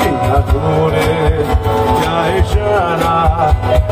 Ti adore, ti hai scelato